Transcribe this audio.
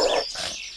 Oh!